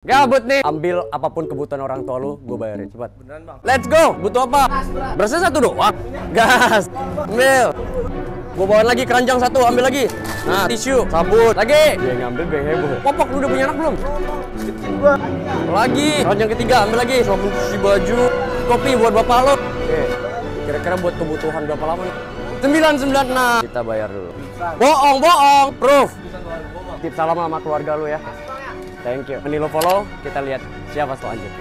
Gabut nih. Ambil apa pun kebutuhan orang tua lu, gue bayarin cepat. Let's go. Butuh apa? Berasnya satu doang. Gas. Ambil. Gue bawain lagi keranjang satu, ambil lagi. Nah, tisu, sabun, lagi. Dia ngambil gue heboh. Popok lu udah punya anak belum? Lagi. Keranjang ketiga, ambil lagi. Sabun cuci baju, kopi buat bapak lo. Oke. Kira-kira buat kebutuhan berapa lama nih? 996. Kita bayar dulu. Bohong, bohong. Proof. Tip salam sama keluarga lu ya. Thank you. Ini lo follow, kita lihat siapa selanjutnya.